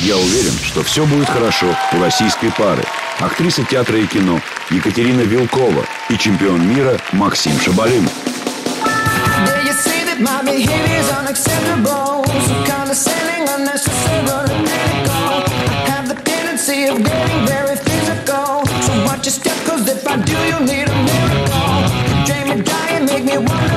Я уверен, что все будет хорошо у российской пары. Актриса театра и кино Екатерина Вилкова и чемпион мира Максим Шабалин. Of So step, cause if I do, you need a miracle me dry and make me wonder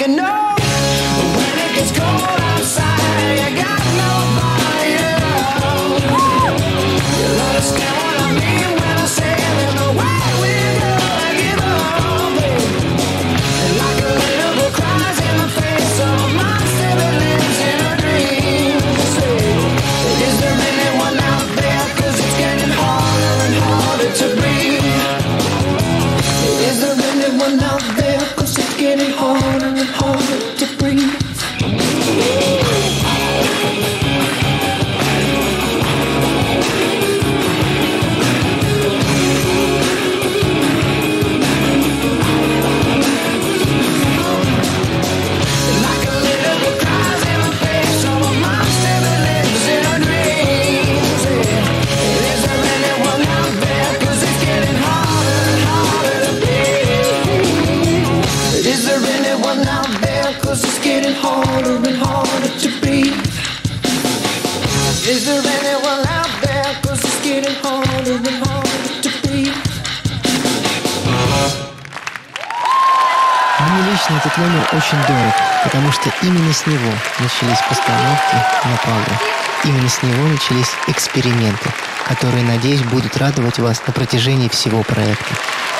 I am walking when it gets cold outside, you got nobody You understand what I mean when I say there's no way we're gonna give up, And like a little cries in the face of that lives in a dream. Say, is there anyone out there? 'Cause it's getting harder and harder to breathe. Is there anyone out there? Getting harder and harder to breathe. Is there anyone out there? 'Cause it's getting harder and harder to breathe. Мне лично этот номер очень дорог, потому что именно с него начались постановки на палубе. Именно с него начались эксперименты, которые, надеюсь, будут радовать вас на протяжении всего проекта.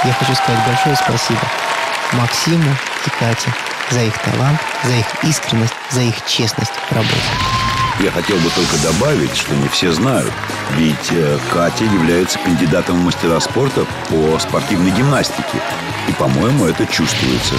Я хочу сказать большое спасибо Максиму и Кате за их талант, за их искренность, за их честность в работе. Я хотел бы только добавить, что не все знают. Ведь э, Катя является кандидатом в мастера спорта по спортивной гимнастике. И, по-моему, это чувствуется.